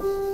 you.